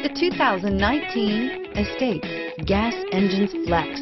The 2019 Escape. Gas engines flex,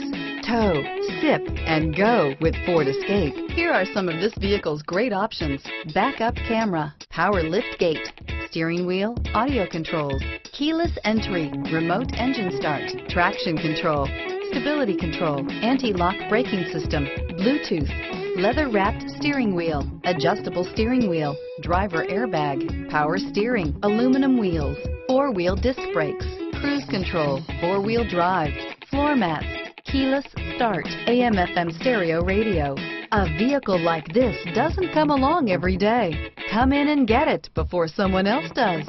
tow, sip, and go with Ford Escape. Here are some of this vehicle's great options. Backup camera, power lift gate, steering wheel, audio controls, keyless entry, remote engine start, traction control, stability control, anti-lock braking system, Bluetooth, leather-wrapped steering wheel, adjustable steering wheel, driver airbag, power steering, aluminum wheels, four-wheel disc brakes, cruise control, four-wheel drive, floor mats, keyless start, AM FM stereo radio. A vehicle like this doesn't come along every day. Come in and get it before someone else does.